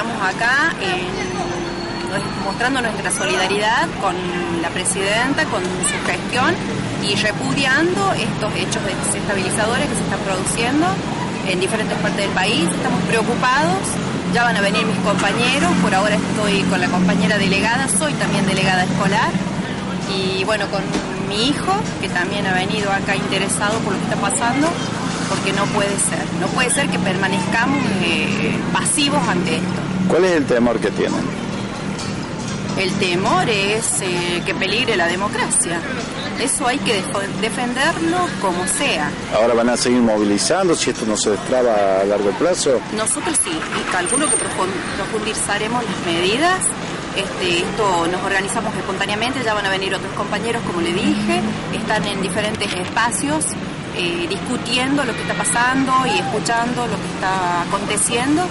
estamos acá mostrando nuestra solidaridad con la presidenta, con su gestión y repudiando estos hechos desestabilizadores que se están produciendo en diferentes partes del país. Estamos preocupados, ya van a venir mis compañeros, por ahora estoy con la compañera delegada, soy también delegada escolar. Y bueno, con mi hijo, que también ha venido acá interesado por lo que está pasando, porque no puede ser, no puede ser que permanezcamos eh, pasivos ante esto. ¿Cuál es el temor que tienen? El temor es eh, que peligre la democracia. Eso hay que defenderlo como sea. ¿Ahora van a seguir movilizando si esto no se destraba a largo plazo? Nosotros sí, y calculo que profundizaremos las medidas. Este, esto nos organizamos espontáneamente, ya van a venir otros compañeros, como le dije, están en diferentes espacios eh, discutiendo lo que está pasando y escuchando lo que está aconteciendo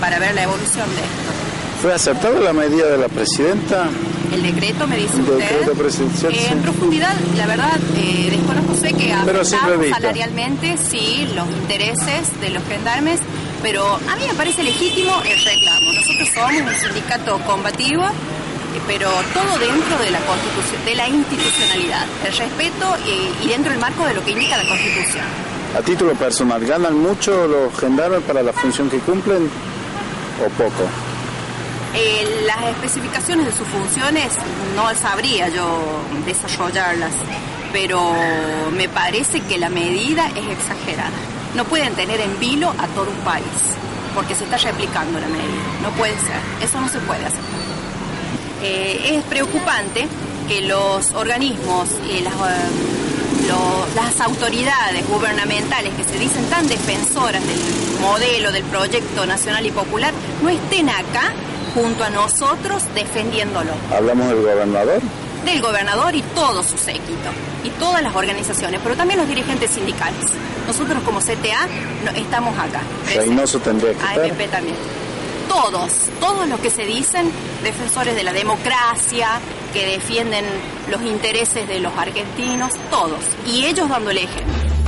para ver la evolución de esto. ¿Fue aceptada la medida de la presidenta? El decreto, me dice usted. Decreto presidencial, eh, En profundidad, la verdad, eh, desconozco, sé que afectado salarialmente, sí, los intereses de los gendarmes, pero a mí me parece legítimo el reclamo. Nosotros somos un sindicato combativo, eh, pero todo dentro de la constitución, de la institucionalidad, el respeto y dentro del marco de lo que indica la constitución. A título personal, ¿ganan mucho los gendarmes para la función que cumplen o poco? Eh, las especificaciones de sus funciones no sabría yo desarrollarlas, pero me parece que la medida es exagerada. No pueden tener en vilo a todo un país, porque se está replicando la medida. No puede ser, eso no se puede hacer. Eh, es preocupante que los organismos y las, eh, las autoridades gubernamentales que se dicen tan defensoras del modelo, del proyecto nacional y popular, no estén acá junto a nosotros defendiéndolo. ¿Hablamos del gobernador? Del gobernador y todo su séquito, y todas las organizaciones, pero también los dirigentes sindicales. Nosotros como CTA estamos acá. Reynoso tendría que AFP también. Todos, todos los que se dicen defensores de la democracia, que defienden los intereses de los argentinos, todos. Y ellos dando el ejemplo.